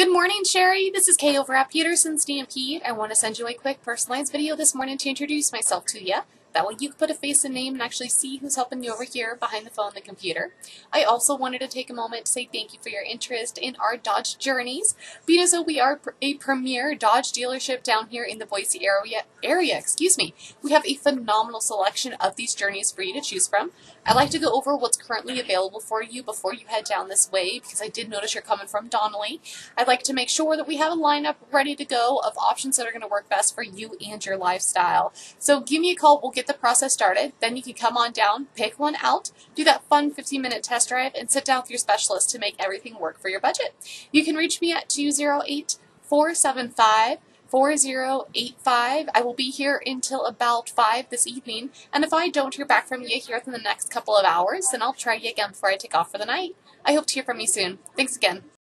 Good morning, Shery. This is Kay over at Peterson Stampede. I want to send you a quick personalized video this morning to introduce myself to you. That way you can put a face and name and actually see who's helping you over here behind the phone and the computer. I also wanted to take a moment to say thank you for your interest in our Dodge journeys. Because we are a premier Dodge dealership down here in the Boise area, area, excuse me, we have a phenomenal selection of these journeys for you to choose from. I'd like to go over what's currently available for you before you head down this way because I did notice you're coming from Donnelly. I'd like to make sure that we have a lineup ready to go of options that are going to work best for you and your lifestyle. So give me a call. We'll get the process started. Then you can come on down, pick one out, do that fun 15 minute test drive, and sit down with your specialist to make everything work for your budget. You can reach me at 208 475 4085. I will be here until about 5 this evening, and if I don't hear back from you here within the next couple of hours, then I'll try you again before I take off for the night. I hope to hear from you soon. Thanks again.